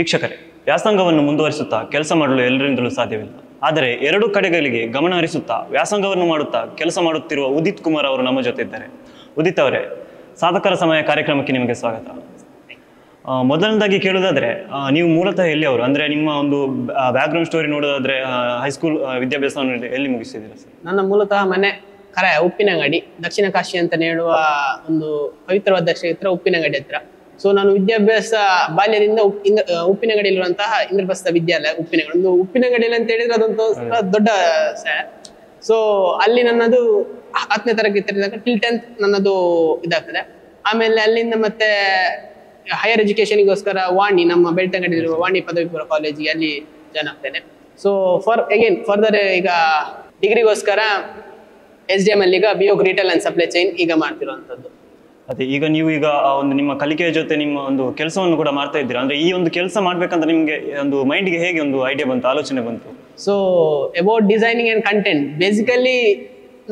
ವೀಕ್ಷಕರೇ, ವ್ಯಾಸಂಗವನ್ನು ಮುಂದುವರಿಸುತ್ತಾ ಕೆಲಸ ಮಾಡಲು ಎಲ್ಲರಿಂದಲೂ ಸಾಧ್ಯವಿಲ್ಲ. ಆದರೆ ಎರಡು ಕಡೆಗಳಿಗೆ ಗಮನ ಹರಿಸುತ್ತಾ ವ್ಯಾಸಂಗವನ್ನು ಮಾಡುತ್ತಾ ಕೆಲಸ ಮಾಡುತ್ತಿರುವ ಉದಿತ್ ಕುಮಾರ್ ಅವರು ನಮ್ಮ ಜೊತೆ ಇದ್ದಾರೆ. ಉದಿತ್ ಅವರೇ, ಸಾಧಕರ ಸಮಯ ಕಾರ್ಯಕ್ರಮಕ್ಕೆ ನಿಮಗೆ ಸ್ವಾಗತ. ಮೊದಲನೇದಾಗಿ ಕೇಳೋದಾದ್ರೆ ನೀವು ಮೂಲತಃ ಎಲ್ಲಿ ಅವರು? ಅಂದ್ರೆ ನಿಮ್ಮ ಒಂದು ಬ್ಯಾಕ್ಗ್ರೌಂಡ್ ಸ್ಟೋರಿ ನೋಡೋದಾದ್ರೆ ಹೈಸ್ಕೂಲ್ ವಿದ್ಯಾಭ್ಯಾಸವನ್ನು ಎಲ್ಲಿ ಮುಗಿಸಿದ್ದೀರಾ ಸರ್? ನನ್ನ ಮೂಲತಃ ಮನೆ ಕರ ಉಪ್ಪಿನಂಗಡಿ, ದಕ್ಷಿಣ ಕಾಶಿ ಅಂತ ಹೇಳುವ ಒಂದು ಪವಿತ್ರವಾದ ಕ್ಷೇತ್ರ ಉಪ್ಪಿನಂಗಡಿ ಹತ್ರ. ಸೊ ನಾನು ವಿದ್ಯಾಭ್ಯಾಸ ಬಾಲ್ಯದಿಂದ ಉಪ್ಪಿನಂಗಡಿಯಲ್ಲಿರುವಂತಹ ಇಂದ್ರಪ್ರಸ್ಥ ವಿದ್ಯಾಲಯ ಉಪ್ಪಿನಂಗಡಿ. ಒಂದು ಉಪ್ಪಿನಂಗಡಿಯಲ್ಲಿ ಅಂತ ಹೇಳಿದ್ರೆ ಅದೊಂದು ದೊಡ್ಡ ಸೊ ಅಲ್ಲಿ ನನ್ನದು ಹತ್ತನೇ ತರಗತಿ ತೆರೆದಾಗ ಟಿಲ್ ಟೆಂತ್ ನನ್ನದು ಇದಾಗ್ತದೆ. ಆಮೇಲೆ ಅಲ್ಲಿಂದ ಮತ್ತೆ ಹೈಯರ್ ಎಜುಕೇಶನ್ಗೋಸ್ಕರ ವಾಣಿ ನಮ್ಮ ಬೆಳ್ತಂಗಡಿಯಲ್ಲಿರುವ ವಾಣಿ ಪದವಿ ಪೂರ್ವ ಕಾಲೇಜಿಗೆ ಅಲ್ಲಿ ಜಾಯ್ನ್ ಆಗ್ತೇನೆ. ಸೊ ಫಾರ್ ಅಗೇನ್ ಫರ್ದರ್ ಈಗ ಡಿಗ್ರಿಗೋಸ್ಕರ ಎಸ್ ಡಿ ಎಂ ಅಲ್ಲಿ ಈಗ ಬಿಯೋಗ್ ರಿಟೇಲ್ ಅಂಡ್ ಸಪ್ಲೈ ಚೈನ್ ಈಗ ಮಾಡ್ತಿರುವಂತದ್ದು. ಅದೇ, ಈಗ ನೀವು ಈಗ ಆ ಒಂದು ನಿಮ್ಮ ಕಲಿಕೆಯ ಜೊತೆ ನಿಮ್ಮ ಒಂದು ಕೆಲಸವನ್ನು ಕೂಡ ಮಾಡ್ತಾ ಇದ್ದೀರಾ? ಅಂದ್ರೆ ಈ ಒಂದು ಕೆಲಸ ಮಾಡ್ಬೇಕಂತ ನಿಮಗೆ ಒಂದು ಮೈಂಡ್ಗೆ ಹೇಗೆ ಒಂದು ಐಡಿಯಾ ಬಂತು, ಆಲೋಚನೆ ಬಂತು? So about designing and content basically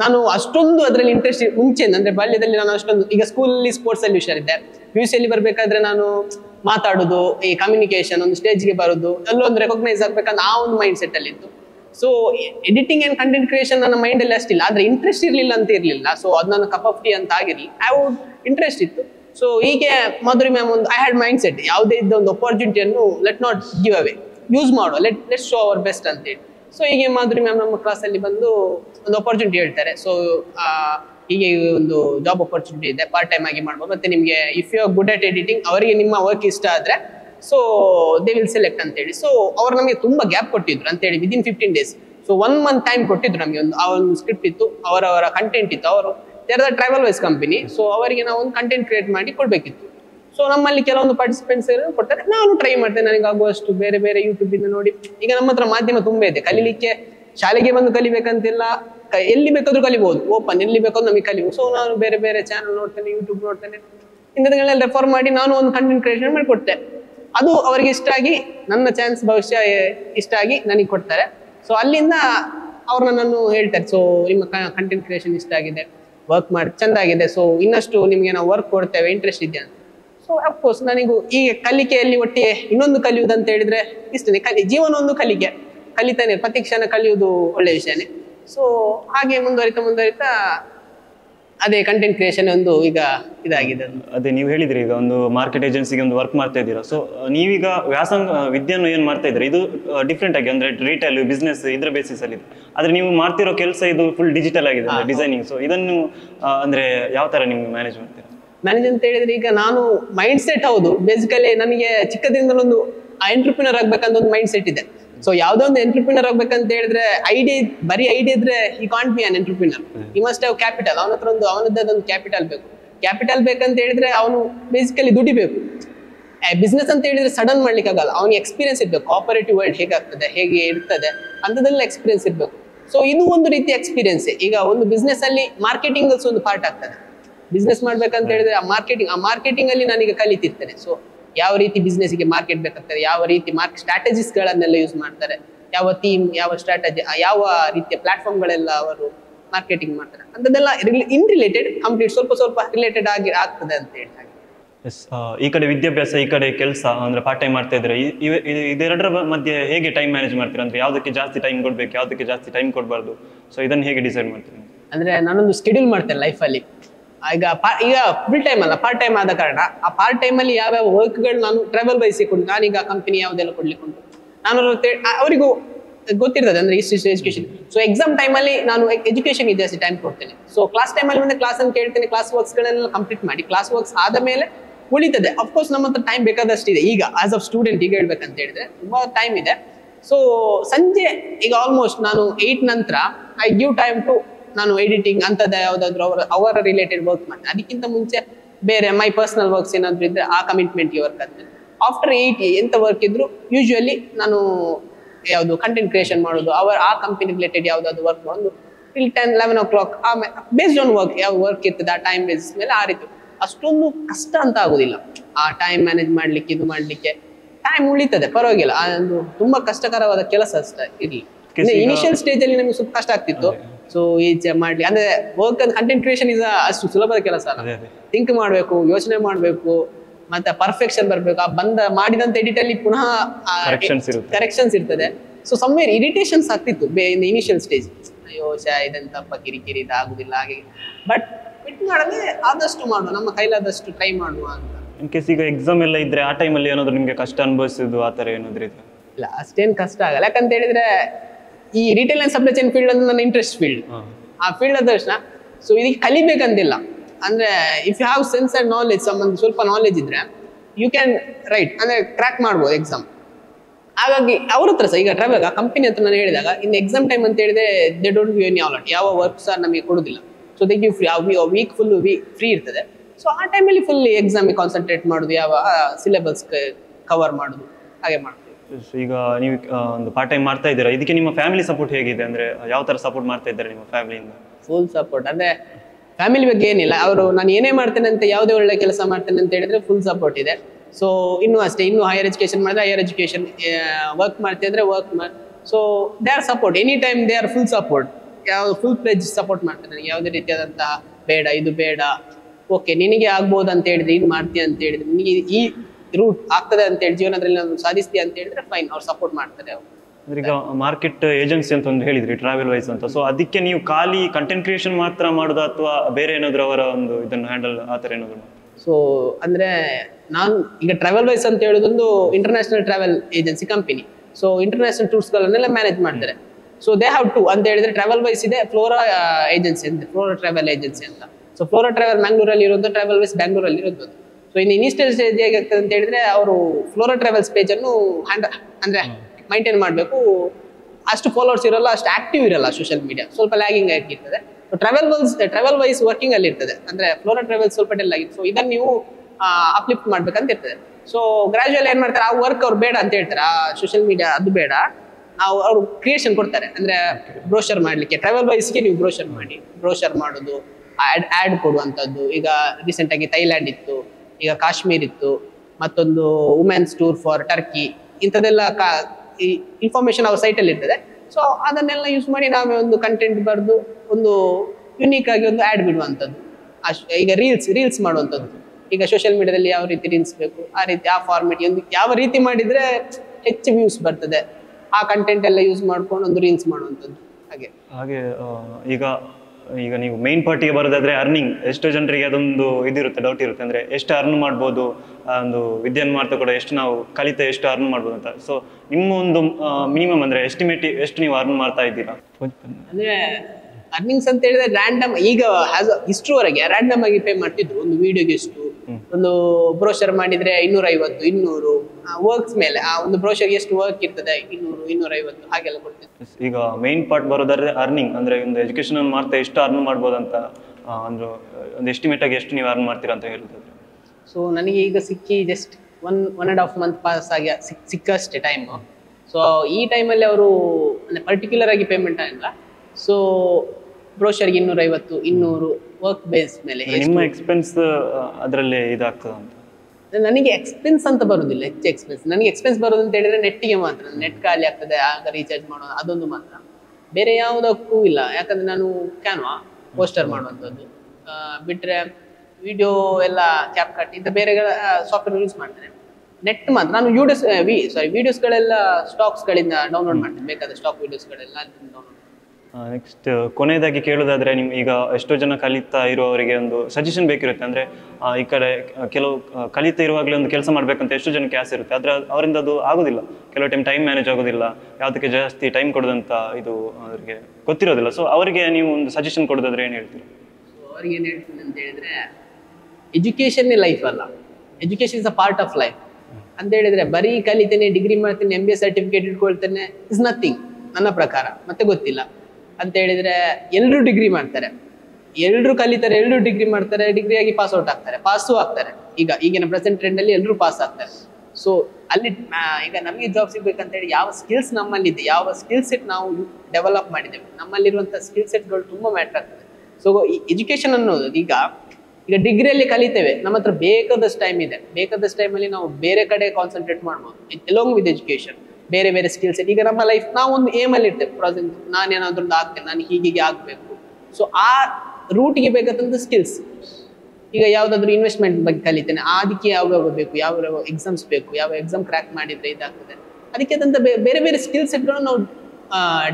ನಾನು ಅಷ್ಟೊಂದು ಅದರಲ್ಲಿ ಇಂಟ್ರೆಸ್ಟ್ ಮುಂಚೆ ಅಂದ್ರೆ ಬಾಲ್ಯದಲ್ಲಿ ನಾನು ಅಷ್ಟೊಂದು, ಈಗ ಸ್ಕೂಲಲ್ಲಿ ಸ್ಪೋರ್ಟ್ಸ್ ಅಲ್ಲಿ ಹುಷಾರಿದ್ದೆ. ಪಿ ಯು ಬರ್ಬೇಕಾದ್ರೆ ನಾನು ಮಾತಾಡೋದು, ಈ ಕಮ್ಯುನಿಕೇಶನ್ ಒಂದು ಸ್ಟೇಜ್ಗೆ ಬರೋದು ಎಲ್ಲೊಂದು ರೆಕಗ್ನೈಸ್ ಆಗ್ಬೇಕಂತ ಆ ಒಂದು ಮೈಂಡ್ ಸೆಟ್ ಅಲ್ಲಿ ಇತ್ತು so editing and content creation ನನ್ನ ಮೈಂಡಲ್ಲಿ ಅಷ್ಟಿಲ್ಲ. ಆದರೆ ಇಂಟ್ರೆಸ್ಟ್ ಇರಲಿಲ್ಲ ಅಂತ ಇರಲಿಲ್ಲ. ಸೊ ಅದು ನನ್ನ ಕಪ್ ಆಫ್ ಟೀ ಅಂತ ಆಗಿರಲಿ. ಐ ವುಡ್ ಇಂಟ್ರೆಸ್ಟ್ ಇತ್ತು. ಸೊ ಹೀಗೆ ಮಾಧುರಿ ಮ್ಯಾಮ್ ಒಂದು ಐ ಹ್ಯಾಡ್ ಮೈಂಡ್ ಸೆಟ್ ಯಾವುದೇ ಇದ್ದ ಒಂದು ಅಪಾರ್ಚುನಿಟಿಯನ್ನು let not give away use ಮಾಡೋ. Let let show our best ಅಂತೇಳಿ ಸೊ ಹೀಗೆ ಮಾಧುರಿ ಮ್ಯಾಮ್ ನಮ್ಮ ಕ್ಲಾಸಲ್ಲಿ ಬಂದು ಒಂದು ಅಪಾರ್ಚುನಿಟಿ ಹೇಳ್ತಾರೆ. ಸೊ ಹೀಗೆ ಒಂದು ಜಾಬ್ ಅಪಾರ್ಚುನಿಟಿ ಇದೆ. ಪಾರ್ಟ್ ಟೈಮ್ ಆಗಿ ಮಾಡ್ಬೋದು. ಮತ್ತೆ ನಿಮಗೆ if you are good at editing ಅವರಿಗೆ ನಿಮ್ಮ ವರ್ಕ್ ಇಷ್ಟ ಆದ್ರೆ ಸೊ ದೇ ವಿಲ್ ಸೆಲೆಕ್ಟ್ ಅಂತೇಳಿ. ಸೊ ಅವ್ರು ನಮಗೆ ತುಂಬ ಗ್ಯಾಪ್ ಕೊಟ್ಟಿದ್ರು ಅಂತೇಳಿ within fifteen days so one month time ಕೊಟ್ಟಿದ್ರು ನಮಗೆ ಒಂದು, ಆ ಒಂದು ಸ್ಕ್ರಿಪ್ಟ್ ಇತ್ತು, ಅವರವರ ಕಂಟೆಂಟ್ ಇತ್ತು. ಅವರು there the travel wise company so ಅವರಿಗೆ ನಾವು ಒಂದು ಕಂಟೆಂಟ್ ಕ್ರಿಯೇಟ್ ಮಾಡಿ ಕೊಡಬೇಕಿತ್ತು. ಸೊ ನಮ್ಮಲ್ಲಿ ಕೆಲವೊಂದು ಪಾರ್ಟಿಸಿಪೆಂಟ್ಸ್ ಕೊಡ್ತಾರೆ. ನಾನು ಟ್ರೈ ಮಾಡ್ತೇನೆ ನನಗೆ ಆಗುವಷ್ಟು ಬೇರೆ ಬೇರೆ ಯೂಟ್ಯೂಬಿಂದ ನೋಡಿ. ಈಗ ನಮ್ಮ ಹತ್ರ ಮಾಧ್ಯಮ ತುಂಬ ಇದೆ. ಕಲೀಲಿಕ್ಕೆ, ಶಾಲೆಗೆ ಬಂದು ಕಲಿಬೇಕಂತಿಲ್ಲ. ಎಲ್ಲಿ ಬೇಕಾದ್ರೂ ಕಲಿಬಹುದು ಓಪನ್ ಎಲ್ಲಿ ಬೇಕಾದ್ರೂ ನಮಗೆ ಕಲಿಬಹುದು ಸೊ ನಾನು ಬೇರೆ ಬೇರೆ ಚಾನಲ್ ನೋಡ್ತೇನೆ ಯೂಟ್ಯೂಬ್ ನೋಡ್ತೇನೆ. ಇಂಥದ್ಗಳನ್ನೆಲ್ಲ ರೆಫರ್ ಮಾಡಿ ನಾನು ಒಂದು ಕಂಟೆಂಟ್ ಕ್ರಿಯೇಷನ್ ಮಾಡಿಕೊಡ್ತೆ ಅದು ಅವರಿಗೆ ಇಷ್ಟ ಆಗಿ ನನ್ನ ಚಾನ್ಸ್ ಭವಿಷ್ಯ ಇಷ್ಟ ಆಗಿ ನನಗೆ ಕೊಡ್ತಾರೆ. ಸೊ ಅಲ್ಲಿಂದ ಅವ್ರು ನನ್ನನ್ನು ಹೇಳ್ತಾರೆ. ಸೊ ನಿಮ್ಮ ಕಂಟೆಂಟ್ ಕ್ರಿಯೇಷನ್ ಇಷ್ಟ ಆಗಿದೆ ವರ್ಕ್ ಮಾಡಿ ಚೆಂದಾಗಿದೆ ಸೊ ಇನ್ನಷ್ಟು ನಿಮಗೆ ನಾವು ವರ್ಕ್ ಕೊಡ್ತೇವೆ ಇಂಟ್ರೆಸ್ಟ್ ಇದೆಯಾ ಸೊ ಅಫ್ಕೋರ್ಸ್ ನನಗೂ ಈ ಕಲಿಕೆಯಲ್ಲಿ ಒಟ್ಟಿಗೆ ಇನ್ನೊಂದು ಕಲಿಯುವುದು ಅಂತ ಹೇಳಿದ್ರೆ ಇಷ್ಟನೇ. ಕಲಿ, ಜೀವನ ಒಂದು ಕಲಿಕೆ. ಕಲಿತಾನೆ, ಪ್ರತಿ ಕ್ಷಣ ಕಲಿಯುವುದು ಒಳ್ಳೆಯ ವಿಷಯನೇ. ಸೊ ಹಾಗೆ ಮುಂದುವರಿತಾ ಮುಂದುವರಿತಾ ಅದೇ ಕಂಟೆಂಟ್ ಕ್ರಿಯೇಷನ್ ಒಂದು ಈಗ ಇದಾಗಿದೆ. ಅದು. ನೀವು ಹೇಳಿದ್ರಿ ಈಗ ಒಂದು ಮಾರ್ಕೆಟ್ ಏಜೆನ್ಸಿಗೆ ಒಂದು ವರ್ಕ್ ಮಾಡ್ತಾ ಇದ್ದೀರಾ. ಸೊ ನೀವೀಗ ವ್ಯಾಸಂಗ ವಿದ್ಯೆಯನ್ನು ಏನು ಮಾಡ್ತಾ ಇದ್ದೀರಾ? ಇದು ಡಿಫ್ರೆಂಟ್ ಆಗಿ ಅಂದ್ರೆ ರಿಟೇಲ್ ಬಿಸ್ನೆಸ್ ಇದ್ರ ಬೇಸಿಸ್ ಅಲ್ಲಿ ಆದ್ರೆ ನೀವು ಮಾಡ್ತಿರೋ ಕೆಲಸ ಇದು ಫುಲ್ ಡಿಜಿಟಲ್ ಆಗಿದೆ ಡಿಸೈನಿಂಗ್ ಸೊ ಇದನ್ನು ಅಂದ್ರೆ ಯಾವ ತರ ನಿಮ್ಗೆ ಮ್ಯಾನೇಜ್ ಮಾಡ್ತೀರಾ ಮ್ಯಾನೇಜ್ ಅಂತ ಹೇಳಿದ್ರೆ ಈಗ ನಾನು ಮೈಂಡ್ ಸೆಟ್ ಹೌದು. ಬೇಸಿಕಲಿ ನನಗೆ ಚಿಕ್ಕದಿಂದಲೊಂದು ಎಂಟ್ರಪ್ರಿನರ್ ಆಗ್ಬೇಕಂತ ಒಂದು ಮೈಂಡ್ ಸೆಟ್ ಇದೆ. ಸೊ ಯಾವ್ದೋ ಒಂದು ಎಂಟ್ರಪ್ರಿನರ್ ಆಗ್ಬೇಕಂತ ಹೇಳಿದ್ರೆ ಐಡಿಯಾ ಬರೀ ಐಡಿಯಾ ಇದ್ರೆ he can't be an entrepreneur he must have capital ಅವನ ಹತ್ರ ಒಂದು ಅವನದ್ದೊಂದು ಕ್ಯಾಪಿಟಲ್ ಬೇಕು. ಕ್ಯಾಪಿಟಲ್ ಬೇಕಂತ ಹೇಳಿದ್ರೆ ಅವನು ಬೇಸಿಕಲಿ ದುಡಿಬೇಕು ಬಿಸ್ನೆಸ್ ಅಂತ ಹೇಳಿದ್ರೆ ಸಡನ್ ಮಾಡ್ಲಿಕ್ಕೆ ಆಗಲ್ಲ. ಅವನಿಗೆ ಎಕ್ಸ್ಪೀರಿಯನ್ಸ್ ಇರ್ಬೇಕು. ಕಾಪರೇಟಿವ್ ವರ್ಲ್ಡ್ ಹೇಗಾಗ್ತದೆ? ಹೇಗೆ ಇರ್ತದೆ? ಅಂಥದ್ದೆಲ್ಲ ಎಕ್ಸ್ಪೀರಿಯನ್ಸ್ ಇರ್ಬೇಕು. ಸೊ ಇದು ಒಂದು ರೀತಿ ಎಕ್ಸ್ಪೀರಿಯನ್ಸ್ ಈಗ ಒಂದು ಬಿಸ್ನೆಸ್ ಅಲ್ಲಿ ಮಾರ್ಕೆಟಿಂಗ್ ಒಂದು ಪಾರ್ಟ್ ಆಗ್ತದೆ. ಬಿಸ್ನೆಸ್ ಮಾಡ್ಬೇಕಂತ ಹೇಳಿದ್ರೆ ಆ ಮಾರ್ಕೆಟಿಂಗ್ ಆ ಮಾರ್ಕೆಟಿಂಗ್ ಅಲ್ಲಿ ನಾನೀಗ ಕಲಿತಿರ್ತೇನೆ. ಸೊ ಯಾವ ರೀತಿ business ಗೆ ಮಾರ್ಕೆಟ್ ಬೇಕಾಗ್ತದೆ ಯಾವ ರೀತಿ ಮಾರ್ಕ್ ಸ್ಟ್ರಾಟಜಿಸ್ ಗಳನ್ನೆಲ್ಲ ಯೂಸ್ ಮಾಡ್ತಾರೆ ಯಾವ ಥೀಮ್ ಯಾವ ಸ್ಟ್ರಾಟಜಿ ಯಾವ ರೀತಿಯ ಪ್ಲಾಟ್ಫಾರ್ಮ್ ಗಳೆಲ್ಲ ಅವರು ಮಾರ್ಕೆಟಿಂಗ್ ಮಾಡ್ತಾರೆ. ಅಂಥದ್ದೆಲ್ಲ ಇನ್ ರಿಲೇಟೆಡ್ ಕಂಪ್ಲೀಟ್ ಸ್ವಲ್ಪ ಸ್ವಲ್ಪ ರಿಲೇಟೆಡ್ ಆಗಿ ಆಗ್ತದೆ ಅಂತ ಹೇಳಿ ಹಾಗೆ. ಎಸ್ ಈ ಕಡೆ ವಿದ್ಯಾಭ್ಯಾಸ ಈ ಕಡೆ ಕೆಲಸ ಅಂದ್ರೆ ಪಾರ್ಟ್ ಟೈಮ್ ಮಾಡ್ತಾ ಇದ್ರೆ ಇದೆರಡರ ಮಧ್ಯೆ ಹೇಗೆ ಟೈಮ್ ಮ್ಯಾನೇಜ್ ಮಾಡ್ತೀರಾ? ಅಂದ್ರೆ ಯಾವ್ದಕ್ಕೆ ಜಾಸ್ತಿ ಟೈಮ್ ಕೊಡ್ಬೇಕು ಯಾವ್ದಕ್ಕೆ ಜಾಸ್ತಿ ಟೈಮ್ ಕೊಡಬಾರ್ದು? ಸೊ ಇದನ್ನು ಹೇಗೆ ಡಿಸೈಡ್ ಮಾಡ್ತೀರಾ? ಅಂದ್ರೆ ನಾನೊಂದು ಸ್ಕೆಡ್ಯೂಲ್ ಮಾಡ್ತೇನೆ ಲೈಫಲ್ಲಿ ಈಗ ಈಗ ಫುಲ್ ಟೈಮ್ ಅಲ್ಲ ಪಾರ್ಟ್ ಟೈಮ್ ಆದ ಕಾರಣ, ಆ ಪಾರ್ಟ್ ಟೈಮ್ ಅಲ್ಲಿ ಯಾವ್ಯಾವ ವರ್ಕ್ಗಳು ನಾನು ಟ್ರಾವೆಲ್ ಬಯಸಿಕೊಂಡು ನಾನೀಗ ಕಂಪನಿ ಯಾವುದೆಲ್ಲ ಕೊಡ್ಲಿಕ್ಕೆ ಉಂಟು ನಾನು ಅವರಿಗೂ ಗೊತ್ತಿರ್ತದೆ ಅಂದ್ರೆ ಇಷ್ಟು ಎಜುಕೇಶನ್ ಸೊ ಎಕ್ಸಾಮ್ ಟೈಮಲ್ಲಿ ನಾನು ಎಜುಕೇಶನ್ ಜಾಸ್ತಿ ಟೈಮ್ ಕೊಡ್ತೇನೆ. ಸೊ ಕ್ಲಾಸ್ ಟೈಮಲ್ಲಿ ಮುಂದೆ ಕ್ಲಾಸ್ ಅಂತ ಕೇಳ್ತೇನೆ ಕ್ಲಾಸ್ ವರ್ಕ್ಸ್ಗಳನ್ನೆಲ್ಲ ಕಂಪ್ಲೀಟ್ ಮಾಡಿ ಕ್ಲಾಸ್ ವರ್ಕ್ಸ್ ಆದ ಮೇಲೆ ಉಳಿತದೆ. ಅಫ್ಕೋರ್ಸ್ ನಮ್ಮ ಹತ್ರ ಟೈಮ್ ಬೇಕಾದಷ್ಟಿದೆ. ಈಗ ಆಸ್ ಆಫ್ ಸ್ಟೂಡೆಂಟ್ ಈಗ ಹೇಳ್ಬೇಕಂತ ಹೇಳಿದ್ರೆ, ತುಂಬಾ ಟೈಮ್ ಇದೆ. ಸೊ ಸಂಜೆ ಈಗ ಆಲ್ಮೋಸ್ಟ್ ನಾನು ಏಯ್ಟ್ ನಂತರ ಐ ಗಿವ್ ಟೈಮ್ ಟು ನಾನು ಎಡಿಟಿಂಗ್ ಅಂತದ ಯಾವ್ದಾದ್ರು ಅವರ ಅವರ ರಿಲೇಟೆಡ್ ವರ್ಕ್ ಮಾಡಿ ಅದಕ್ಕಿಂತ ಮುಂಚೆ ಬೇರೆ ಮೈ ಪರ್ಸನಲ್ ವರ್ಕ್ಸ್ ಏನಾದ್ರು ಇದ್ರೆ ಆ ಕಮಿಟ್ಮೆಂಟ್ಗೆ ವರ್ಕ್ ಆದ್ಮೇಲೆ. ಆಫ್ಟರ್ ಏಯ್ಟ್ ಎಂತ ವರ್ಕ್ ಇದ್ರು ಯೂಶುವಲಿ ನಾನು ಯಾವುದು ಕಂಟೆಂಟ್ ಕ್ರಿಯೇಷನ್ ಮಾಡೋದು ಅವರ ಆ ಕಂಪನಿ ರಿಲೇಟೆಡ್ ಯಾವ್ದಾದ್ರು ವರ್ಕ್ ಒಂದು ಟಿಲ್ ಟೆನ್ ಲೆವೆನ್ ಓ ಕ್ಲಾಕ್ ಆಮೇಲೆ ಬೇಸ್ಡ್ ಆನ್ ವರ್ಕ್ ಯಾವ ವರ್ಕ್ ಇರ್ತದೆ ಆ ಟೈಮ್ ಬೇಸಿಸ್ ಮೇಲೆ ಆ ರೀತಿ. ಅಷ್ಟೊಂದು ಕಷ್ಟ ಅಂತ ಆಗುದಿಲ್ಲ. ಆ ಟೈಮ್ ಮ್ಯಾನೇಜ್ ಮಾಡ್ಲಿಕ್ಕೆ ಇದು ಮಾಡ್ಲಿಕ್ಕೆ ಟೈಮ್ ಉಳಿತದೆ ಪರವಾಗಿಲ್ಲ. ಅದೊಂದು ತುಂಬಾ ಕಷ್ಟಕರವಾದ ಕೆಲಸ ಅಷ್ಟೇ ಇರ್ಲಿ. ಇನಿಷಿಯಲ್ ಸ್ಟೇಜ್ ಅಲ್ಲಿ ನಮಗೆ ಸ್ವಲ್ಪ ಕಷ್ಟ ಆಗ್ತಿತ್ತು. ಸೊ ಈಚೆ ಮಾಡಲಿ. ಅಂದ್ರೆ ವರ್ಕ್ ಕಂಟೆಂಟ್ ಕ್ರಿಯೇಷನ್ ಇಸ್ ಅಷ್ಟು ಸುಲಭದ ಕೆಲಸ ಅಲ್ಲ. ಥಿಂಕ್ ಮಾಡಬೇಕು ಯೋಚನೆ ಮಾಡಬೇಕು ಮತ್ತೆ ಪರ್ಫೆಕ್ಷನ್ ಬರಬೇಕು. ಆ ಬಂದ ಮಾಡಿದಂತ ಎಡಿಟ್ ಅಲ್ಲಿ ಪುನಃ. ಕರೆಕ್ಷನ್ಸ್ ಇರ್ತದೆ. ಸೊ ಸಮ್ವೇರ್ ಇರಿಟೇಷನ್ಸ್ ಆಗ್ತಿತ್ತು ಇನಿಷಿಯಲ್ ಸ್ಟೇಜ್ ಅಯ್ಯೋ ಶಾ ಇದಂತಪ್ಪ ಕಿರಿಕಿರಿ ಇದಾಗುದಿಲ್ಲ ಹಾಗೆ ಬಟ್ ಬಿಟ್ ಮಾಡದೆ ಆದಷ್ಟು ಮಾಡುವ ನಮ್ಮ ಕೈಲಾದಷ್ಟು ಟ್ರೈ ಮಾಡುವ ಅಂತ. ಇನ್ ಕೇಸ್ ಈಗ ಎಕ್ಸಾಮ್ ಎಲ್ಲ ಇದ್ರೆ ಆ ಟೈಮಲ್ಲಿ ಏನಾದ್ರು ನಿಮಗೆ ಕಷ್ಟ ಅನುಭವಿಸಿದ್ದು ಆ ಥರ ಏನಾದ್ರು ಇಲ್ಲ ಅಷ್ಟೇನು ಕಷ್ಟ ಆಗಲ್ಲ. ಯಾಕಂತ ಹೇಳಿದ್ರೆ ಈ retail and supply chain field ಅಂದ್ರೆ ನನ್ನ ಇಂಟ್ರೆಸ್ಟ್ ಫೀಲ್ಡ್ ಆ ಫೀಲ್ಡ್ ಆದ ತಕ್ಷಣ ಸೊ ಇದಕ್ಕೆ ಕಲಿಬೇಕಂತಿಲ್ಲ. ಅಂದ್ರೆ if you have sense and knowledge ಸಂಬಂಧ ಸ್ವಲ್ಪ ನಾಲೆಜ್ ಇದ್ರೆ ಯು ಕ್ಯಾನ್ ರೈಟ್ ಅಂದ್ರೆ ಕ್ರ್ಯಾಕ್ ಮಾಡ್ಬೋದು ಎಕ್ಸಾಮ್ ಹಾಗಾಗಿ ಅವ್ರ ಹತ್ರ ಸಹ ಈಗ ಟ್ರಾವೆಲ್ ಆ ಕಂಪನಿ ಹತ್ರ ನಾನು ಹೇಳಿದಾಗ ಇನ್ ಎಕ್ಸಾಮ್ ಟೈಮ್ ಅಂತ ಹೇಳಿದ್ರೆ they don't give any a lot ಯಾವ ವರ್ಕ್ ಸಹ ನಮಗೆ ಕೊಡುದಿಲ್ಲ. So they give free week full week free ಇರ್ತದೆ. ಸೊ ಆ ಟೈಮಲ್ಲಿ ಫುಲ್ ಎಕ್ಸಾಮಿಗೆ ಕಾನ್ಸಂಟ್ರೇಟ್ ಮಾಡೋದು ಯಾವ ಸಿಲೆಬಸ್ ಕವರ್ ಮಾಡೋದು ಹಾಗೆ ಮಾಡ್ತೀವಿ So, ಈಗ ನೀವು ಒಂದು ಪಾರ್ಟ್ ಟೈಮ್ ಮಾಡ್ತಾ ಇದ್ದೀರಾ? ಇದಕ್ಕೆ ನಿಮ್ಮ ಫ್ಯಾಮಿಲಿ ಸಪೋರ್ಟ್ ಹೇಗಿದೆ? ಅಂದ್ರೆ ಯಾವ ತರ ಸಪೋರ್ಟ್ ಮಾಡ್ತಾ ಇದ್ದಾರೆ ನಿಮ್ಮ ಫ್ಯಾಮಿಲಿಯಿಂದ ಫುಲ್ ಸಪೋರ್ಟ್ ಅಂದ್ರೆ ಫ್ಯಾಮಿಲಿ ಬಗ್ಗೆ ಏನಿಲ್ಲ. ಅವರು ನಾನು ಏನೇ ಮಾಡ್ತೇನೆ ಅಂತ ಯಾವುದೇ ಒಳ್ಳೆ ಕೆಲಸ ಮಾಡ್ತೇನೆ ಅಂತ ಹೇಳಿದ್ರೆ ಫುಲ್ ಸಪೋರ್ಟ್ ಇದೆ. ಸೊ ಇನ್ನೂ ಅಷ್ಟೇ ಇನ್ನೂ ಹೈಯರ್ ಎಜುಕೇಶನ್ ಮಾಡಿದ್ರೆ ಹೈಯರ್ ಎಜುಕೇಶನ್ ವರ್ಕ್ ಮಾಡ್ತಿದ್ರೆ ವರ್ಕ್ ಮಾಡಿ so they are support any time they are full support ಯಾವ ಫುಲ್ ಪ್ಲೇಜ್ ಸಪೋರ್ಟ್ ಮಾಡ್ತಾರೆ. ನನಗೆ ಯಾವುದೇ ರೀತಿಯಾದಂತಹ ಬೇಡ ಇದು ಬೇಡ. ಓಕೆ ನಿನಗೆ ಆಗ್ಬೋದು ಅಂತ ಹೇಳಿದ್ರೆ ಇದು ಮಾಡ್ತೀಯ ಅಂತ ಹೇಳಿದ್ರೆ ನಿನಗೆ ಈ ರೂಟ್ ಆಗ್ತದೆ ಅಂತ ಹೇಳಿ ಜೀವನದಲ್ಲಿ ನಾನು ಸಾಧಿಸ್ತೀಯ ಅಂತ ಹೇಳಿದ್ರೆ ಫೈನ್ ಅವ್ರು ಸಪೋರ್ಟ್ ಮಾಡ್ತಾರೆ ಅವ್ರು. ಅಂದ್ರೆ ಈಗ ಮಾರ್ಕೆಟ್ ಏಜೆನ್ಸಿ ಅಂತ ಒಂದು ಹೇಳಿದ್ರಿ ಟ್ರಾವೆಲ್ ವೈಸ್ ಅಂತ. ಸೊ ಅದಕ್ಕೆ ನೀವು ಖಾಲಿ ಕಂಟೆಂಟ್ ಕ್ರಿಯೇಷನ್ ಮಾತ್ರ ಮಾಡೋದು ಅಥವಾ ಬೇರೆ ಏನಾದ್ರು ಅವರ ಒಂದು ಇದನ್ನು ಹ್ಯಾಂಡಲ್ ಆ ಥರ ಏನಾದ್ರು ಸೊ ಅಂದ್ರೆ ನಾನು ಈಗ ಟ್ರಾವೆಲ್ ವೈಸ್ ಅಂತ ಹೇಳೋದೊಂದು international travel agency company so international ಟೂರ್ಸ್ಗಳನ್ನೆಲ್ಲ manage ಮಾಡ್ತಾರೆ. ಸೊ ದೇ ಹ್ಯಾವ್ ಟು ಅಂತ ಹೇಳಿದ್ರೆ ಟ್ರಾವೆಲ್ ವೈಸ್ ಇದೆ ಫ್ಲೋರಾ ಏಜೆನ್ಸಿ ಅಂತ ಫ್ಲೋರಾ ಟ್ರಾವೆಲ್ ಏಜೆನ್ಸಿ ಅಂತ. ಸೊ ಫ್ಲೋರಾ ಟ್ರಾವೆಲ್ ಮ್ಯಾಂಗ್ಳೂರಲ್ಲಿ ಇರೋದು ಟ್ರಾವೆಲ್ ವೈಸ್ ಬ್ಯಾಂಗ್ಳೂರಲ್ಲಿ ಇರೋದು ಸೊ ಇನ್ನು ಇನಿಷಿಯಲ್ ಸ್ಟೇಜ್ ಹೇಗಾಗ್ತದೆ ಅಂತ ಹೇಳಿದ್ರೆ ಅವರು ಫ್ಲೋರಾ ಟ್ರಾವೆಲ್ಸ್ ಪೇಜ್ ಅನ್ನು ಹ್ಯಾಂಡ್ ಅಂದ್ರೆ ಮೈಂಟೈನ್ ಮಾಡಬೇಕು. ಅಷ್ಟು ಫಾಲೋವರ್ಸ್ ಇರಲ್ಲ ಅಷ್ಟು ಆಕ್ಟಿವ್ ಇರಲ್ಲ ಸೋಷಿಯಲ್ ಮೀಡಿಯಾ ಸ್ವಲ್ಪ ಲ್ಯಾಗಿಂಗ್ ಆಗಿರ್ತದೆ travel wise travel wise working ಅಲ್ಲಿ ಇರ್ತದೆ. ಅಂದ್ರೆ ಫ್ಲೋರಾ ಟ್ರಾವೆಲ್ ಸ್ವಲ್ಪ ಡೆಲ್ ಆಗಿದೆ. ಸೊ ಇದನ್ನ ನೀವು ಅಪ್ಲಿಫ್ಟ್ ಮಾಡ್ಬೇಕಂತ ಇರ್ತದೆ. ಸೊ ಗ್ರಾಜುಯಲ್ ಏನ್ ಮಾಡ್ತಾರೆ ಆ ವರ್ಕ್ ಅವ್ರು ಬೇಡ ಅಂತ ಹೇಳ್ತಾರೆ. ಆ ಸೋಷಿಯಲ್ ಮೀಡಿಯಾ ಅದು ಬೇಡ. ಅವರು ಕ್ರಿಯೇಷನ್ ಕೊಡ್ತಾರೆ. ಅಂದ್ರೆ ಬ್ರೋಷರ್ ಮಾಡ್ಲಿಕ್ಕೆ. ಟ್ರಾವೆಲ್ ವೈಸ್ಗೆ ನೀವು ಬ್ರೋಷರ್ ಮಾಡಿ. ಬ್ರೋಷರ್ ಮಾಡೋದು ಆಡ್ ಆ್ಯಡ್ ಕೊಡುವಂಥದ್ದು. ಈಗ ರೀಸೆಂಟ್ ಆಗಿ ಥೈಲ್ಯಾಂಡ್ ಇತ್ತು. ಈಗ ಕಾಶ್ಮೀರ್ ಇತ್ತು, ಮತ್ತೊಂದು ವುಮೆನ್ಸ್ ಟೂರ್ ಫಾರ್ ಟರ್ಕಿ ಇಂಥದ್ದೆಲ್ಲ ಕಾ ಇನ್ಫಾರ್ಮೇಶನ್ ಅವ್ರ ಸೈಟಲ್ಲಿ ಇರ್ತದೆ. ಸೊ ಅದನ್ನೆಲ್ಲ ಯೂಸ್ ಮಾಡಿ ನಾವೇ ಒಂದು ಕಂಟೆಂಟ್ ಬರೆದು, ಒಂದು ಯುನೀಕ್ ಆಗಿ ಒಂದು ಆ್ಯಡ್ ಬಿಡುವಂಥದ್ದು. ಅಶ್ ಈಗ ರೀಲ್ಸ್ ರೀಲ್ಸ್ ಮಾಡುವಂಥದ್ದು. ಈಗ ಸೋಷಿಯಲ್ ಮೀಡಿಯಾದಲ್ಲಿ ಯಾವ ರೀತಿ ರೀಲ್ಸ್ ಬೇಕು, ಆ ರೀತಿ, ಆ ಫಾರ್ಮೆಟ್ ಒಂದು ಯಾವ ರೀತಿ ಮಾಡಿದರೆ ಹೆಚ್ಚು ವ್ಯೂಸ್ ಬರ್ತದೆ. ಆ ಕಂಟೆಂಟ್ ಎಲ್ಲ ಯೂಸ್ ಮಾಡ್ಕೊಂಡು ಒಂದು ರೀಲ್ಸ್ ಮಾಡುವಂಥದ್ದು. ಹಾಗೆ. ಹಾಗೆ ಈಗ ಈಗ ನೀವು ಮೇನ್ ಪಾರ್ಟಿಗೆ ಬರೋದಾದ್ರೆ ಅರ್ನಿಂಗ್ ಎಷ್ಟೋ ಜನರಿಗೆ ಅದೊಂದು ಇದಿರುತ್ತೆ ಡೌಟ್ ಇರುತ್ತೆ. ಅಂದ್ರೆ ಎಷ್ಟು ಅರ್ನ್ ಮಾಡ್ಬೋದು ಒಂದು ವಿದ್ಯೆಯನ್ನು ಮಾಡ್ತಾ ಕೂಡ ಎಷ್ಟು ನಾವು ಕಲಿತ ಎಷ್ಟು ಅರ್ನ್ ಮಾಡ್ಬೋದು ಅಂತ. ಸೊ ನಿಮ್ಮ ಒಂದು ಮಿನಿಮಮ್ ಅಂದ್ರೆ ಎಸ್ಟಿಮೇಟ್ ಎಷ್ಟು ನೀವು ಅರ್ನ್ ಮಾಡ್ತಾ ಇದ್ದೀರಾ? ಅಂದ್ರೆ ಅರ್ನಿಂಗ್ಸ್ ಅಂತ ಹೇಳಿದ್ರೆ ರ್ಯಾಂಡಮ್ ಈಗ ಹ್ಯಾಸ್ ಇಷ್ಟುವರೆಗೆ ರ್ಯಾಂಡಮ್ ಆಗಿ ಪೇ ಮಾಡ್ತಿದ್ರು. ಒಂದು ವಿಡಿಯೋಗೆ ಎಷ್ಟು ಒಂದು ಬ್ರೋಷರ್ ಮಾಡಿದ್ರೆ ಇನ್ನೂರ ಐವತ್ತು ಇನ್ನೂರು. ವರ್ಕ್ಸ್ ಮೇಲೆ ಆ ಒಂದು ಬ್ರೋಷರ್ ಎಷ್ಟು ವರ್ಕ್ ಇರ್ತದೆ ಇನ್ನೂರು ಇನ್ನೂರ ಐವತ್ತು ಹಾಗೆಲ್ಲ ಕೊಡ್ತೀವಿ ಈಗ ಮೇನ್ ಪಾರ್ಟ್ ಬರೋದಾದ್ರೆ ಅರ್ನಿಂಗ್ ಅಂದ್ರೆ ಒಂದು ಎಜುಕೇಶನ್ ಮಾಡ್ತಾ ಎಷ್ಟು ಅರ್ನ್ ಮಾಡ್ಬೋದಂತ ಅಂತ ಆ, ಒಂದು ಎಸ್ಟಿಮೇಟ್ ಆಗಿ ಎಷ್ಟು ನೀವು ಅರ್ನ್ ಮಾಡ್ತೀರಾ ಅಂತ ಹೇಳಿದ್ರೆ ಸೊ ನನಗೆ ಈಗ ಸಿಕ್ಕಿ just one one and half month pass ಆಗಿ ಸಿಕ್ ಸಿಕ್ಕಷ್ಟೇ ಟೈಮ್ ಸೊ ಈ ಟೈಮಲ್ಲಿ ಅವರು ಅಂದರೆ ಪರ್ಟಿಕ್ಯುಲರ್ ಆಗಿ ಪೇಮೆಂಟ್ ಆಗಿಲ್ಲ. ಸೊ ಬ್ರೋಷರ್ಗೆ ಇನ್ನೂರೈವತ್ತು ಇನ್ನೂರು ವರ್ಕ್ ಬೇಸ್ ಮೇಲೆ ನಿಮ್ಮ ಎಕ್ಸ್ಪೆನ್ಸ್ ಅದರಲ್ಲಿ ಇದಾಗ್ತದೆ ಅಂತ ನನಗೆ ಎಕ್ಸ್ಪೆನ್ಸ್ ಅಂತ ಬರೋದಿಲ್ಲ, ಹೆಚ್ಚು ಎಕ್ಸ್ಪೆನ್ಸ್ ನನಗೆ ಎಕ್ಸ್ಪೆನ್ಸ್ ಬರೋದು ಅಂತ ಹೇಳಿದ್ರೆ ನೆಟ್ಟಿಗೆ ಮಾತ್ರ. ನೆಟ್ ಖಾಲಿ ಆಗ್ತದೆ, ಆಗ ರೀಚಾರ್ಜ್ ಮಾಡೋದು, ಅದೊಂದು ಮಾತ್ರ. ಬೇರೆ ಯಾವುದಕ್ಕೂ ಇಲ್ಲ. ಯಾಕಂದ್ರೆ ನಾನು ಕ್ಯಾನ್ವಾ ಪೋಸ್ಟರ್ ಮಾಡುವಂಥದ್ದು. ಬಿಟ್ಟರೆ ವಿಡಿಯೋ ಎಲ್ಲ ಕ್ಯಾಪ್ ಕಟ್ ಇಂಥ ಬೇರೆ ಸಾಫ್ಟ್ವೇರ್ ಯೂಸ್ ಮಾಡ್ತೇನೆ. ನೆಟ್ ಮಾತ್ರ. ನಾನು ಯೂಡಿಯೋಸ್ ವಿ ಸಾರಿ ವೀಡಿಯೋಸ್ಗಳೆಲ್ಲ ಸ್ಟಾಕ್ಸ್ಗಳಿಂದ ಡೌನ್ಲೋಡ್ ಮಾಡ್ತೇನೆ. ಬೇಕಾದ ಸ್ಟಾಕ್ ವೀಡಿಯೋಸ್ಗಳೆಲ್ಲ ಡೌನ್ಲೋಡ್ ನೆಕ್ಸ್ಟ್ ಕೊನೆಯದಾಗಿ ಕೇಳೋದಾದ್ರೆ ನಿಮ್ ಈಗ ಎಷ್ಟೋ ಜನ ಕಲಿತಾ ಇರುವವರಿಗೆ ಒಂದು ಸಜೆಷನ್ ಬೇಕಿರುತ್ತೆ. ಅಂದ್ರೆ ಈ ಕಡೆ ಕೆಲವು ಕಲಿತಾ ಇರುವಾಗಲೇ ಒಂದು ಕೆಲಸ ಮಾಡ್ಬೇಕಂತ ಎಷ್ಟೋ ಜನಕ್ಕೆ ಆಸೆ ಇರುತ್ತೆ. ಆದ್ರೆ ಅವರಿಂದ ಅದು ಆಗೋದಿಲ್ಲ. ಕೆಲವು ಟೈಮ್ ಟೈಮ್ ಮ್ಯಾನೇಜ್ ಆಗೋದಿಲ್ಲ. ಯಾವುದಕ್ಕೆ ಜಾಸ್ತಿ ಟೈಮ್ ಕೊಡೋದಂತ ಇದು ಅವರಿಗೆ ಗೊತ್ತಿರೋದಿಲ್ಲ. ಸೊ ಅವರಿಗೆ ನೀವು ಒಂದು ಸಜೆಷನ್ ಕೊಡೋದಾದ್ರೆ ಏನು ಹೇಳ್ತೀರಿ? ಅವ್ರಿಗೆ ಏನು ಹೇಳ್ತೀನಿ ಅಂತ ಹೇಳಿದ್ರೆ ಎಜುಕೇಶನ್ ಲೈಫ್ ಅಲ್ಲ. Education is a part of life ಅಂತ ಹೇಳಿದ್ರೆ, ಬರೀ ಕಲಿತೇನೆ ಡಿಗ್ರಿ ಮಾಡ್ತೇನೆ ಎಂ ಬಿ ಎ ಸರ್ಟಿಫಿಕೇಟ್ ಇಟ್ಕೊಳ್ತೇನೆ ಇಸ್ ನಥಿಂಗ್ ನನ್ನ ಪ್ರಕಾರ. ಮತ್ತೆ ಗೊತ್ತಿಲ್ಲ. ಅಂತ ಹೇಳಿದ್ರೆ ಎಲ್ಲರೂ ಡಿಗ್ರಿ ಮಾಡ್ತಾರೆ. ಎಲ್ಲರೂ ಕಲಿತಾರೆ ಎಲ್ಲರೂ ಡಿಗ್ರಿ ಮಾಡ್ತಾರೆ ಡಿಗ್ರಿ ಆಗಿ ಪಾಸ್ ಔಟ್ ಆಗ್ತಾರೆ ಪಾಸು ಆಗ್ತಾರೆ. ಈಗ, ಈಗಿನ ಪ್ರೆಸೆಂಟ್ ಟ್ರೆಂಡ್ ಅಲ್ಲಿ ಎಲ್ಲರೂ ಪಾಸ್ ಆಗ್ತಾರೆ. ಸೊ ಅಲ್ಲಿ ಈಗ ನಮಗೆ ಜಾಬ್ ಸಿಗ್ಬೇಕಂತ ಹೇಳಿ ಯಾವ ಸ್ಕಿಲ್ಸ್ ನಮ್ಮಲ್ಲಿದೆ, ಯಾವ ಸ್ಕಿಲ್ ಸೆಟ್ ನಾವು ಡೆವಲಪ್ ಮಾಡಿದ್ದೇವೆ, ನಮ್ಮಲ್ಲಿರುವಂಥ ಸ್ಕಿಲ್ ಸೆಟ್ಗಳು ತುಂಬಾ ಮ್ಯಾಟರ್ ಆಗ್ತದೆ. ಸೊ ಈ ಎಜುಕೇಶನ್ ಅನ್ನೋದು, ಈಗ ಈಗ ಡಿಗ್ರಿಯಲ್ಲಿ ಕಲಿತೇವೆ, ನಮ್ಮ ಹತ್ರ ಬೇಕಾದಷ್ಟು ಟೈಮ್ ಇದೆ. ಬೇಕಾದಷ್ಟು ಟೈಮಲ್ಲಿ ನಾವು ಬೇರೆ ಕಡೆ ಕಾನ್ಸಂಟ್ರೇಟ್ ಮಾಡ್ಬೋದು. ಎಲಾಂಗ್ ವಿತ್ ಎಜುಕೇಶನ್ ಬೇರೆ ಬೇರೆ ಸ್ಕಿಲ್ ಸೆಟ್ ಈಗ ನಮ್ಮ ಲೈಫ್ ನಾವು ಒಂದು ಏಮ್ ಅಲ್ಲಿ ಇರ್ತೇವೆ. ಪ್ರಾಜೆಕ್ಟ್ ನಾನು ಏನಾದ್ರೂ ಒಂದು ಆಗ್ತೇನೆ, ನಾನು ಹೀಗೆ ಆಗಬೇಕು. ಸೊ ಆ ರೂಟ್ಗೆ ಬೇಕಾದಂಥ ಸ್ಕಿಲ್ಸ್ ಈಗ ಯಾವ್ದಾದ್ರು ಇನ್ವೆಸ್ಟ್ಮೆಂಟ್ ಬಗ್ಗೆ ಕಲಿತೇನೆ. ಅದಕ್ಕೆ ಯಾವ್ಯಾವ ಯಾವ ಬೇಕು ಯಾವ ಎಕ್ಸಾಮ್ಸ್ ಬೇಕು, ಯಾವ ಎಕ್ಸಾಮ್ ಕ್ರ್ಯಾಕ್ ಮಾಡಿದ್ರೆ ಇದಾಗ್ತದೆ. ಅದಕ್ಕೆ ಅದಂತ ಬೇರೆ ಬೇರೆ ಸ್ಕಿಲ್ ಸೆಟ್ಗಳನ್ನು ನಾವು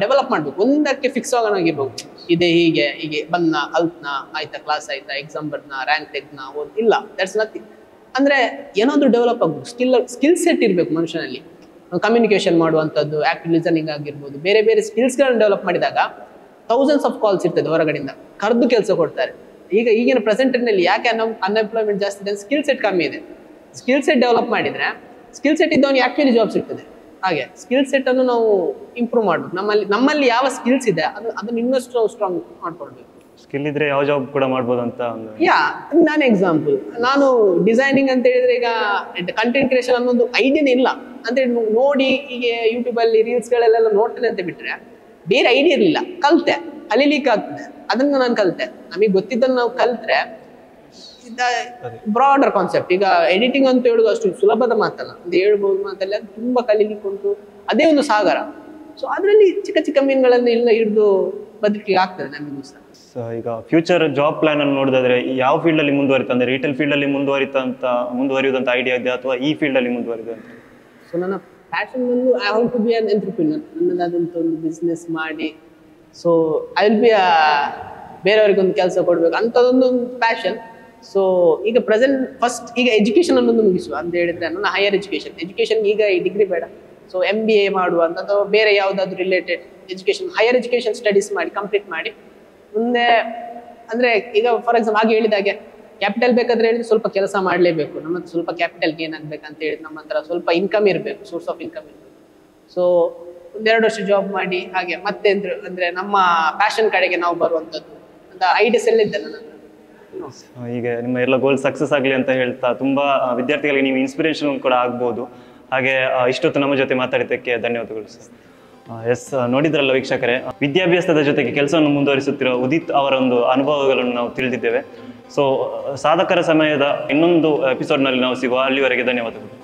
ಡೆವಲಪ್ ಮಾಡಬೇಕು. ಒಂದಕ್ಕೆ ಫಿಕ್ಸ್ ಆಗೋಣಾಗಿರ್ಬೇಕು ಇದೇ ಹೀಗೆ ಹೀಗೆ ಬಂದ್ನ ಅಲ್ತ್ನ, ಆಯ್ತಾ ಕ್ಲಾಸ್ ಆಯ್ತಾ ಎಕ್ಸಾಮ್ ಬರ್ನ ರ್ಯಾಂಕ್ ತೆಗ್ನ ಓದ್, ಇಲ್ಲ ದಟ್ಸ್ ನಥಿಂಗ್ ಅಂದ್ರೆ ಏನಾದರೂ ಡೆವಲಪ್ ಆಗ್ಬೇಕು. ಸ್ಕಿಲ್ ಸ್ಕಿಲ್ ಸೆಟ್ ಇರಬೇಕು ಮನುಷ್ಯನಲ್ಲಿ. ಕಮ್ಯುನಿಕೇಶನ್ ಮಾಡುವಂಥದ್ದು ಆಕ್ಟಿವ್ ಲಿಸನಿಂಗ್ ಆಗಿರ್ಬೋದು, ಬೇರೆ ಬೇರೆ ಸ್ಕಿಲ್ಸ್ಗಳನ್ನು ಡೆವಲಪ್ ಮಾಡಿದಾಗ ಥೌಸಂಡ್ಸ್ ಆಫ್ ಕಾಲ್ಸ್ ಇರ್ತದೆ ಹೊರಗಡೆಯಿಂದ, ಕರೆದು ಕೆಲಸ ಕೊಡ್ತಾರೆ. ಈಗ ಈಗಿನ ಪ್ರೆಸೆಂಟ್ನಲ್ಲಿ ಯಾಕೆ ಅನ್ ಅನ್ಎಂಪ್ಲಾಯ್ಮೆಂಟ್ ಜಾಸ್ತಿ ಇದೆ ಸ್ಕಿಲ್ ಸೆಟ್ ಕಮ್ಮಿ ಇದೆ. ಸ್ಕಿಲ್ ಸೆಟ್ ಡೆವಲಪ್ ಮಾಡಿದ್ರೆ ಸ್ಕಿಲ್ ಸೆಟ್ ಇದ್ದವನಿಗೆ ಆ್ಯಕ್ಚುಲಿ ಜಾಬ್ ಸಿಗ್ತದೆ. ಹಾಗೆ ಸ್ಕಿಲ್ ಸೆಟ್ ಅನ್ನು ನಾವು ಇಂಪ್ರೂವ್ ಮಾಡಬೇಕು. ನಮ್ಮಲ್ಲಿ ನಮ್ಮಲ್ಲಿ ಯಾವ ಸ್ಕಿಲ್ಸ್ ಇದೆ, ಅದು ಅದನ್ನು ಇನ್ನಷ್ಟು ಸ್ಟ್ರಾಂಗ್ ಮಾಡ್ಕೊಳ್ಬೇಕು. ಸ್ಕಿಲ್ ಇದ್ರೆ ಯಾವ ಜಾಬ್ ಕೂಡ ಮಾಡ್ಬೋದು ಅಂತ ಒಂದು ಯಾ ನಾನು ಎಕ್ಸಾಂಪಲ್ ನಾನು ಡಿಸೈನಿಂಗ್ ಅಂತ ಹೇಳಿದ್ರೆ ಈಗ ಕಂಟೆಂಟ್ ಕ್ರಿಯೇಷನ್ ಅನ್ನೋದು ಐಡಿಯಾನೇ ಇಲ್ಲ. ಅಂತ ಹೇಳಿ ನೋಡಿ ಈಗ ಯೂಟ್ಯೂಬ್ ಅಲ್ಲಿ ರೀಲ್ಸ್ ಗಳಲ್ಲೆಲ್ಲ ನೋಡ್ತೇನೆ ಅಂತ ಬಿಟ್ರೆ ಬೇರೆ ಐಡಿಯಾ ಇರಲಿಲ್ಲ. ಕಲ್ತೆ. ಕಲೀಲಿಕ್ಕೆ ಆಗ್ತದೆ. ಅದನ್ನ ನಾನು ಕಲ್ತೆ. ನಮಗೆ ಗೊತ್ತಿದ್ದನ್ನು ನಾವು ಕಲ್ತ್ರೆ ಬ್ರಾಡರ್ ಕಾನ್ಸೆಪ್ಟ್ ಈಗ ಎಡಿಟಿಂಗ್ ಅಂತ ಹೇಳುದು ಅಷ್ಟು ಸುಲಭದ ಮಾತಲ್ಲ. ಒಂದು ಹೇಳ್ಬೋದು ಮಾತಲ್ಲ. ಅದು ತುಂಬಾ ಕಲೀಲಿಕ್ಕೆ ಉಂಟು. ಅದೇ ಒಂದು ಸಾಗರ. ಸೊ ಅದರಲ್ಲಿ ಚಿಕ್ಕ ಚಿಕ್ಕ ಮೀನುಗಳನ್ನು ಎಲ್ಲ ಹಿಡಿದು ಬದುಕಿಗೆ ಆಗ್ತದೆ ನಮಗೂ ಸಹ ಸೊ ಈಗ ಫ್ಯೂಚರ್ ಜಾಬ್ ಪ್ಲಾನ್ ಅನ್ನು ನೋಡಿದ್ರೆ ಯಾವ ಫೀಲ್ಡ್ ಅಲ್ಲಿ ಮುಂದುವರಿತ ಅಂದ್ರೆ ರಿಟೇಲ್ ಫೀಲ್ಡ್ ಅಲ್ಲಿ ಮುಂದುವರಿತ ಅಂತ ಮುಂದುವರಿಯುವಂತ ಐಡಿಯಾ ಇದೆ ಅಥವಾ ಈ ಫೀಲ್ಡ್ ಅಲ್ಲಿ ಮುಂದುವರಿದ ಅಂತ? ಸೊ ನನ್ನ ಪ್ಯಾಷನ್ ಬಂದು I want to be an entrepreneur ನನ್ನದಾದಂಥ ಒಂದು ಬಿಸ್ನೆಸ್ ಮಾಡಿ ಸೊ ಐ ವಿಲ್ ಬಿ ಬೇರೆಯವ್ರಿಗೆ ಒಂದು ಕೆಲಸ ಕೊಡಬೇಕು. ಅಂಥದ್ದೊಂದು ಒಂದು ಪ್ಯಾಷನ್ ಸೊ ಈಗ ಪ್ರೆಸೆಂಟ್ ಫಸ್ಟ್ ಈಗ ಎಜುಕೇಶನ್ ಅನ್ನೋದು ಮುಗಿಸುವ. ಅಂತ ಹೇಳಿದ್ರೆ ನನ್ನ ಹೈಯರ್ ಎಜುಕೇಶನ್ ಎಜುಕೇಶನ್ ಈಗ ಈ ಡಿಗ್ರಿ ಬೇಡ. ಸೊ ಎಂ ಬಿ ಎ ಮಾಡುವಂತ ಅಥವಾ ಬೇರೆ ಯಾವುದಾದ್ರು related education higher education studies ಮಾಡಿ ಕಂಪ್ಲೀಟ್ ಮಾಡಿ. ಮುಂದೆ, ಅಂದ್ರೆ ಈಗ ಫಾರ್ ಎಕ್ಸಾಂಪಲ್ ಹಾಗೆ ಹೇಳಿದಾಗೆ ಕ್ಯಾಪಿಟಲ್ ಬೇಕಾದ್ರೆ ಹೇಳಿದ್ರೆ ಸ್ವಲ್ಪ ಕೆಲಸ ಮಾಡಲೇಬೇಕು. ನಮ್ಮ ಸ್ವಲ್ಪ ಕ್ಯಾಪಿಟಲ್ ಗೇನ್ ಆಗಬೇಕಂತ ಹೇಳಿದ್ರೆ ನಮ್ಮ ಹತ್ರ ಸ್ವಲ್ಪ ಇನ್ಕಮ್ ಇರಬೇಕು ಸೋರ್ಸ್ ಆಫ್ ಇನ್ಕಮ್ ಇರಬೇಕು. ಸೊ ಒಂದೆರಡು ವರ್ಷ ಜಾಬ್ ಮಾಡಿ, ಹಾಗೆ ಮತ್ತೆ ಅಂದ್ರೆ ಅಂದ್ರೆ ನಮ್ಮ ಪ್ಯಾಷನ್ ಕಡೆಗೆ ನಾವು ಬರುವಂಥದ್ದು ಅಂತ ಐಡಿಯಾಸ್ ಎಲ್ಲ ಇದೆ ನನ್ನ ಹತ್ರ ನಿಮ್ಮ ಎಲ್ಲ ಗೋಲ್ ಸಕ್ಸಸ್ ಆಗಲಿ ಅಂತ ಹೇಳ್ತಾ ತುಂಬಾ ವಿದ್ಯಾರ್ಥಿಗಳಿಗೆ ನೀವು ಇನ್ಸ್ಪಿರೇಷನ್ ಕೂಡ ಆಗ್ಬೋದು. ಹಾಗೆ ಇಷ್ಟೊತ್ತು ನಮ್ಮ ಜೊತೆ ಮಾತಾಡಿದ್ದಕ್ಕೆ ಧನ್ಯವಾದಗಳು ಸರ್ ಎಸ್ ನೋಡಿದ್ರಲ್ಲ ವೀಕ್ಷಕರೇ? ವಿದ್ಯಾಭ್ಯಾಸದ ಜೊತೆಗೆ ಕೆಲಸವನ್ನು ಮುಂದುವರಿಸುತ್ತಿರುವ ಉದಿತ್ ಅವರ ಒಂದು ಅನುಭವಗಳನ್ನು ನಾವು ತಿಳಿದಿದ್ದೇವೆ. ಸೊ ಸಾಧಕರ ಸಮಯದ ಇನ್ನೊಂದು ಎಪಿಸೋಡ್ನಲ್ಲಿ ನಾವು ಸಿಗುವ ಅಲ್ಲಿವರೆಗೆ ಧನ್ಯವಾದಗಳು.